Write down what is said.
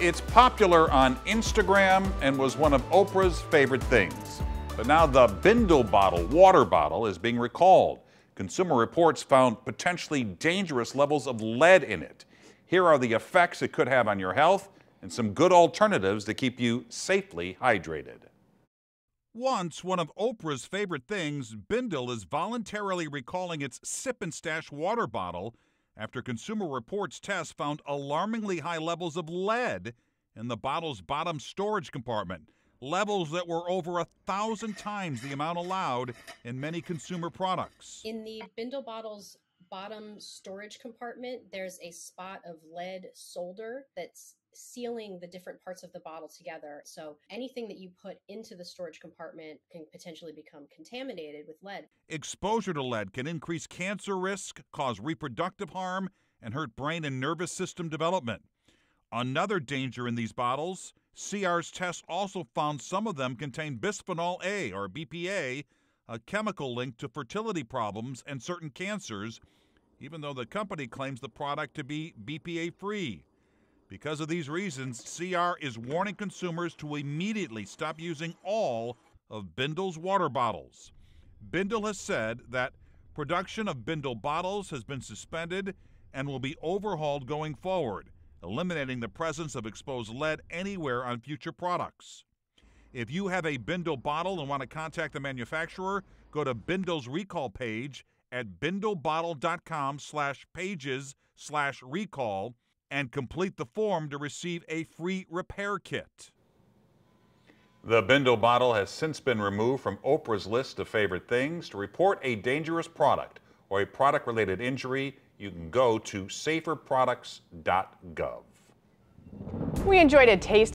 It's popular on Instagram and was one of Oprah's favorite things. But now the Bindle bottle, water bottle, is being recalled. Consumer Reports found potentially dangerous levels of lead in it. Here are the effects it could have on your health and some good alternatives to keep you safely hydrated. Once one of Oprah's favorite things, Bindle is voluntarily recalling its Sip and Stash water bottle after Consumer Reports tests found alarmingly high levels of lead in the bottle's bottom storage compartment, levels that were over a thousand times the amount allowed in many consumer products. In the Bindle bottle's bottom storage compartment, there's a spot of lead solder that's sealing the different parts of the bottle together. So anything that you put into the storage compartment can potentially become contaminated with lead. Exposure to lead can increase cancer risk, cause reproductive harm, and hurt brain and nervous system development. Another danger in these bottles CR's tests also found some of them contain bisphenol A, or BPA, a chemical linked to fertility problems and certain cancers, even though the company claims the product to be BPA free. Because of these reasons, CR is warning consumers to immediately stop using all of Bindle's water bottles. Bindle has said that production of Bindle bottles has been suspended and will be overhauled going forward, eliminating the presence of exposed lead anywhere on future products. If you have a Bindle bottle and want to contact the manufacturer, go to Bindle's recall page at bindlebottle.com slash pages slash recall and complete the form to receive a free repair kit. The Bindle bottle has since been removed from Oprah's list of favorite things. To report a dangerous product or a product related injury, you can go to saferproducts.gov. We enjoyed a taste